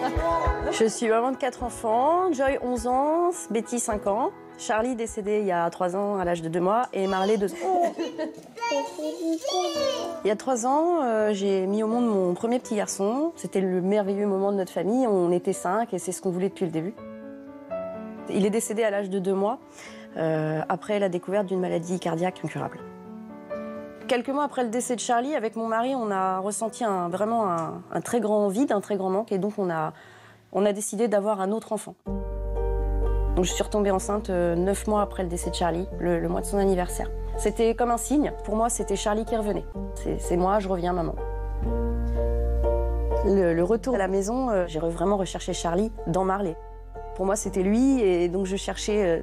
Je suis maman de quatre enfants. Joy, 11 ans. Betty, 5 ans. Charlie, décédé il y a 3 ans à l'âge de 2 mois. Et Marley, 2 ans. Il y a 3 ans, euh, j'ai mis au monde mon premier petit garçon. C'était le merveilleux moment de notre famille. On était 5 et c'est ce qu'on voulait depuis le début. Il est décédé à l'âge de 2 mois, euh, après la découverte d'une maladie cardiaque incurable. Quelques mois après le décès de Charlie, avec mon mari, on a ressenti un- vraiment un, très grand vide, un très grand manque, et donc on a, décidé d'avoir un autre enfant. Je suis retombée enceinte euh, neuf mois après le décès de Charlie, le, mois de son anniversaire. C'était comme un signe. Pour moi, c'était Charlie qui revenait. C'est moi, je reviens, maman. Le, retour à la maison, euh, j'ai vraiment recherché Charlie dans Marley. Pour moi, c'était lui, et donc je cherchais euh,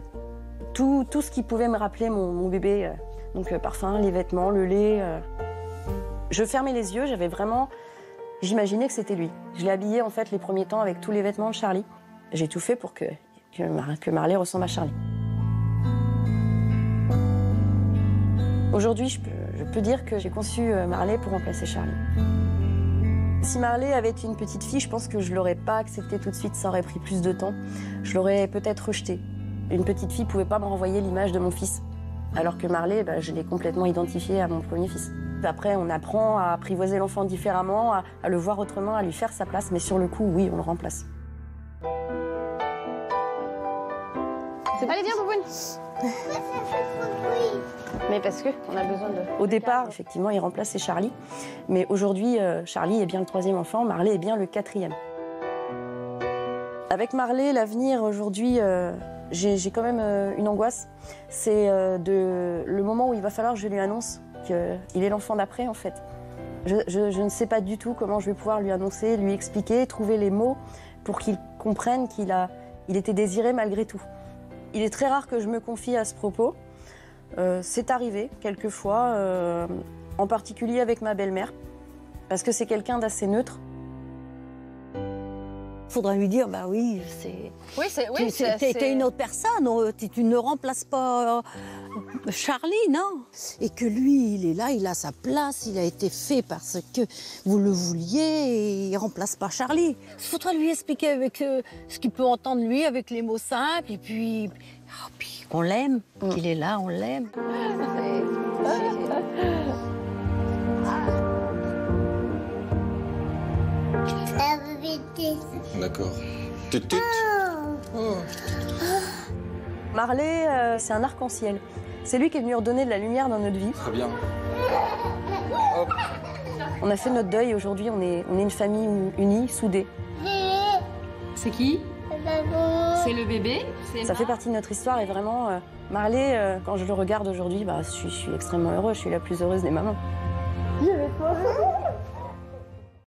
tout, ce qui pouvait me rappeler mon, bébé. Donc le parfum, les vêtements, le lait. euh. Je fermais les yeux, j'avais vraiment... J'imaginais que c'était lui. Je l'ai habillé en fait les premiers temps avec tous les vêtements de Charlie. J'ai tout fait pour que, que, Mar- que Marley ressemble à Charlie. Aujourd'hui, je peux, dire que j'ai conçu euh, Marley pour remplacer Charlie. Si Marley avait été une petite fille, je pense que je l'aurais pas accepté tout de suite, ça aurait pris plus de temps. Je l'aurais peut-être rejeté. Une petite fille pouvait pas me renvoyer l'image de mon fils. Alors que Marley, bah, je l'ai complètement identifié à mon premier fils. Après, on apprend à apprivoiser l'enfant différemment, à, à le voir autrement, à lui faire sa place, mais sur le coup, oui, on le remplace. Allez, viens, Bouboune? Mais parce que on a besoin de. Au départ, effectivement, il remplaçait Charlie, mais aujourd'hui, euh, Charlie est bien le troisième enfant, Marley est bien le quatrième. Avec Marley, l'avenir aujourd'hui, euh, j'ai quand même euh, une angoisse. C'est euh, de le moment où il va falloir que je lui annonce qu'il est l'enfant d'après, en fait. Je, ne sais pas du tout comment je vais pouvoir lui annoncer, lui expliquer, trouver les mots pour qu'il comprenne qu'il a, il était désiré malgré tout. Il est très rare que je me confie à ce propos. Euh, c'est arrivé quelquefois, en particulier avec ma belle-mère, parce que c'est quelqu'un d'assez neutre. Faudra lui dire, bah oui, c'est. Oui, c'est. Oui, t'es- une autre personne, oh, tu, ne remplaces pas euh, Charlie, non? Et que lui, il est là, il a sa place, il a été fait parce que vous le vouliez et il remplace pas Charlie. Il faudra lui expliquer avec euh, ce qu'il peut entendre lui, avec les mots simples, et puis, ah, puis qu'on l'aime, qu'il est là, on l'aime. D'accord. Tut, tut. Marley, euh, c'est un arc-en-ciel. C'est lui qui est venu redonner de la lumière dans notre vie. Très bien. On a fait notre deuil et aujourd'hui, on est, on est une famille unie, soudée. C'est qui C'est le bébé Ça fait partie de notre histoire et vraiment, euh, Marley, euh, quand je le regarde aujourd'hui, bah, je, suis, je suis extrêmement heureuse. Je suis la plus heureuse des mamans.